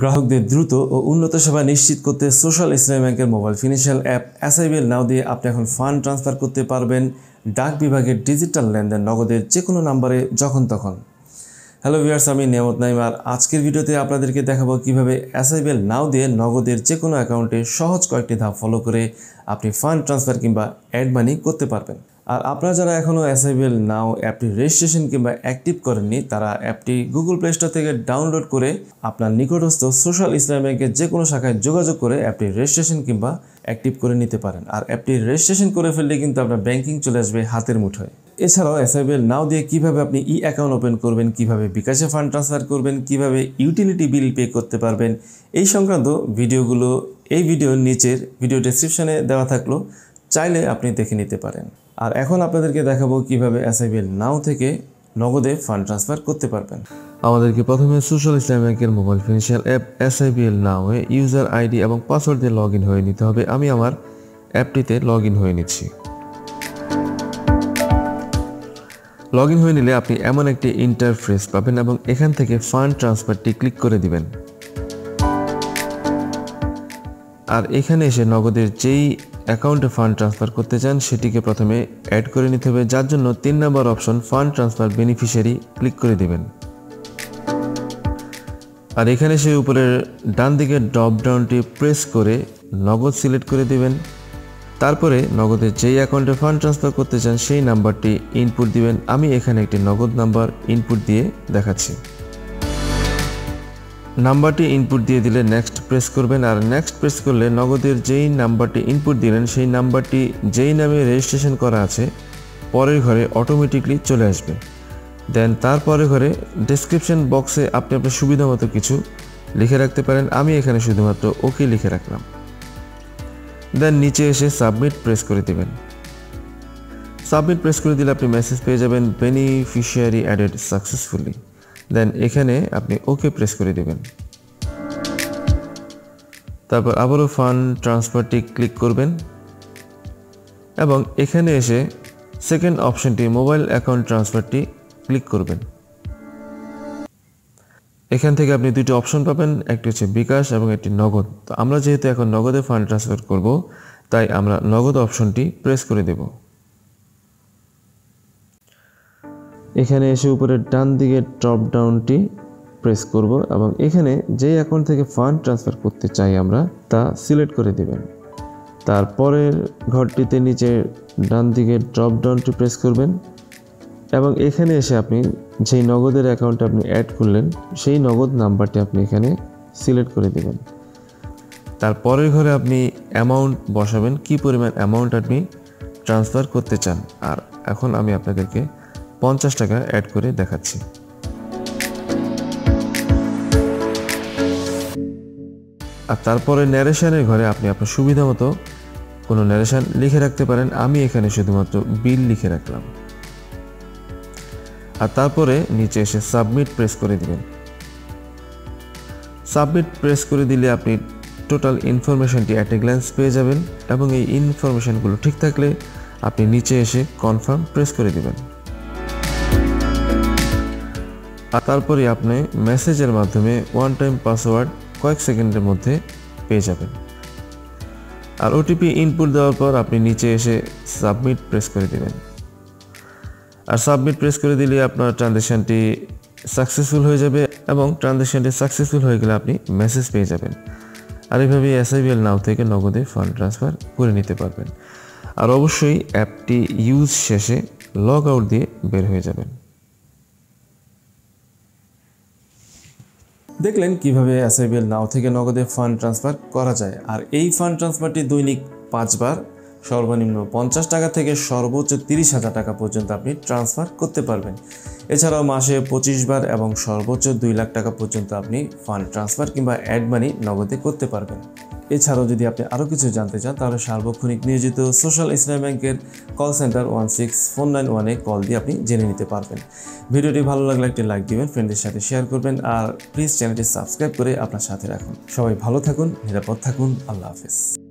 গ্রাহকদের দ্রুত ও উন্নত সেবা নিশ্চিত করতে সোশ্যাল ইসলামী ব্যাংকের mobile financial app SIBL now দিয়ে আপনি এখন ফান্ড ট্রান্সফার করতে পারবেন ডাক বিভাগের ডিজিটাল লেনদেন নগদের যে কোনো নাম্বারে যখন তখন। হ্যালো ভিউয়ার্স, আমি নিয়ামত নাইম আর আজকের ভিডিওতে আপনাদেরকে দেখাবো কীভাবে এসআইবিএল নাও দিয়ে নগদের যে কোনো অ্যাকাউন্টে সহজ কয়েকটি ধাপ ফলো করে আপনি ফান্ড ট্রান্সফার কিংবা অ্যাড মানি করতে পারবেন। আর আপনারা যারা এখনও এসআইবিএল নাও অ্যাপটি রেজিস্ট্রেশন কিংবা অ্যাক্টিভ করেননি, তারা অ্যাপটি গুগল প্লে স্টোর থেকে ডাউনলোড করে আপনার নিকটস্থ সোশ্যাল ইসলাম ব্যাংকের যে কোনো শাখায় যোগাযোগ করে অ্যাপটি রেজিস্ট্রেশন কিংবা অ্যাক্টিভ করে নিতে পারেন। আর অ্যাপটি রেজিস্ট্রেশন করে ফেললে কিন্তু আপনার ব্যাংকিং চলে আসবে হাতের মুঠোয়। এছাড়াও এসআইবিএল নাও দিয়ে কীভাবে আপনি ই অ্যাকাউন্ট ওপেন করবেন, কীভাবে বিকাশে ফান্ড ট্রান্সফার করবেন, কীভাবে ইউটিলিটি বিল পে করতে পারবেন, এই সংক্রান্ত ভিডিওগুলো এই ভিডিওর নিচের ভিডিও ডেসক্রিপশনে দেওয়া থাকল, চাইলে আপনি দেখে নিতে পারেন। আর এখন আপনাদেরকে দেখাবো কীভাবে এসআইবিএল নাও থেকে নগদে ফান্ড ট্রান্সফার করতে পারবেন। আমাদেরকে প্রথমে সোশ্যাল ইসলাম ব্যাংকের মোবাইল ফিনান্সিয়াল অ্যাপ এসআইবিএল নাওয়ে ইউজার আইডি এবং পাসওয়ার্ড দিয়ে লগ হয়ে নিতে হবে। আমি আমার অ্যাপটিতে লগ হয়ে নিচ্ছি। লগ হয়ে নিলে আপনি এমন একটি ইন্টারফেস পাবেন এবং এখান থেকে ফান্ড ট্রান্সফারটি ক্লিক করে দিবেন। আর এখানে এসে নগদের যেই অ্যাকাউন্টে ফান্ড ট্রান্সফার করতে চান, সেটিকে প্রথমে অ্যাড করে নিতে হবে, যার জন্য তিন নম্বর option fund transfer beneficiary click করে দেবেন। আর এখানে সে উপরের ডান দিকের ড্রপ ডাউনটি প্রেস করে নগদ সিলেক্ট করে দিবেন। তারপরে নগদের যেই অ্যাকাউন্টে ফান্ড ট্রান্সফার করতে চান, সেই নাম্বারটি ইনপুট দিবেন। আমি এখানে একটি নগদ নাম্বার ইনপুট দিয়ে দেখাচ্ছি। নাম্বারটি ইনপুট দিয়ে দিলে নেক্সট প্রেস করবেন, আর নেক্সট প্রেস করলে নগদের যেই নাম্বারটি ইনপুট দিলেন, সেই নাম্বারটি যেই নামে রেজিস্ট্রেশন করা আছে, পরের ঘরে অটোমেটিকলি চলে আসবে। দেন তারপরে ঘরে ডেসক্রিপশন বক্সে আপনি আপনার সুবিধা মতো কিছু লিখে রাখতে পারেন। আমি এখানে শুধুমাত্র ওকে লিখে রাখলাম। দেন নিচে এসে সাবমিট প্রেস করে দেবেন। সাবমিট প্রেস করে দিলে আপনি মেসেজ পেয়ে যাবেন বেনিফিশিয়ারি অ্যাডেড সাকসেসফুলি দেন এখানে আপনি ওকে প্রেস করে দেবেন। তারপর আবারও ফান্ড ট্রান্সফারটি ক্লিক করবেন। এবং এখানে এসে সেকেন্ড অপশনটি মোবাইল অ্যাকাউন্ট ট্রান্সফারটি ক্লিক করবেন। এখান থেকে আপনি দুটি অপশন পাবেন, একটি হচ্ছে বিকাশ এবং একটি নগদ। তো আমরা যেহেতু এখন নগদে ফান্ড ট্রান্সফার করব, তাই আমরা নগদ অপশনটি প্রেস করে দেব। এখানে এসে উপরে ডান দিকে ড্রপ ডাউনটি প্রেস করব এবং এখানে যে অ্যাকাউন্ট থেকে ফান্ড ট্রান্সফার করতে চাই আমরা, তা সিলেক্ট করে দেবেন। তারপরের ঘরটিতে নিচে ডান দিকে ড্রপ ডাউনটি প্রেস করবেন এবং এখানে এসে আপনি যেই নগদের অ্যাকাউন্ট আপনি অ্যাড করলেন, সেই নগদ নাম্বারটি আপনি এখানে সিলেক্ট করে দেবেন। তারপরের ঘরে আপনি অ্যামাউন্ট বসাবেন, কি পরিমাণ অ্যামাউন্ট আপনি ট্রান্সফার করতে চান। আর এখন আমি আপনাদেরকে পঞ্চাশ টাকা অ্যাড করে দেখাচ্ছি। আর তারপরে ন্যারেশনের ঘরে আপনি আপনার সুবিধা মতো কোনো ন্যারেশন লিখে রাখতে পারেন। আমি এখানে শুধুমাত্র বিল লিখে রাখলাম। আর তারপরে নিচে এসে সাবমিট প্রেস করে দিবেন। সাবমিট প্রেস করে দিলে আপনি টোটাল ইনফরমেশনটি অ্যাট এ গ্ল্যান্স পেয়ে যাবেন এবং এই ইনফরমেশনগুলো ঠিক থাকলে আপনি নিচে এসে কনফার্ম প্রেস করে দিবেন। আর তারপরে আপনি মেসেজের মাধ্যমে ওয়ান টাইম পাসওয়ার্ড কয়েক সেকেন্ডের মধ্যে পেয়ে যাবেন। আর ওটিপি ইনপুট দেওয়ার পর আপনি নিচে এসে সাবমিট প্রেস করে দেবেন। আর সাবমিট প্রেস করে দিলে আপনার ট্রানজ্যাকশানটি সাকসেসফুল হয়ে যাবে এবং ট্রানজ্যাকশানটি সাকসেসফুল হয়ে গেলে আপনি মেসেজ পেয়ে যাবেন। আর এইভাবে এসআইবিএল নাও থেকে নগদে ফান্ড ট্রান্সফার করে নিতে পারবেন। আর অবশ্যই অ্যাপটি ইউজ শেষে লগ আউট দিয়ে বের হয়ে যাবেন। দেখলেন কীভাবে এসআইবিএল নাও থেকে নগদে ফান্ড ট্রান্সফার করা যায়। আর এই ফান্ড ট্রান্সফারটি দৈনিক পাঁচবার, সর্বনিম্ন পঞ্চাশ টাকা থেকে সর্বোচ্চ তিরিশ হাজার টাকা পর্যন্ত আপনি ট্রান্সফার করতে পারবেন। এছাড়াও মাসে পঁচিশ বার এবং সর্বোচ্চ দুই লাখ টাকা পর্যন্ত আপনি ফান্ড ট্রান্সফার কিংবা অ্যাড মানি নগদে করতে পারবেন। এছাড়াও যদি আপনি আরও কিছু জানতে চান, তাহলে সার্বক্ষণিক নিয়োজিত সোশ্যাল ইসলাম ব্যাংকের call centre one six four nine ওয়ানে কল দিয়ে আপনি জেনে নিতে পারবেন। ভিডিওটি ভালো লাগলে একটি লাইক দিবেন ফ্রেন্ডের সাথে শেয়ার করবেন আর প্লিজ চ্যানেলটি সাবস্ক্রাইব করে আপনার সাথে রাখুন। সবাই ভালো থাকুন, নিরাপদ থাকুন, আল্লাহ হাফিজ।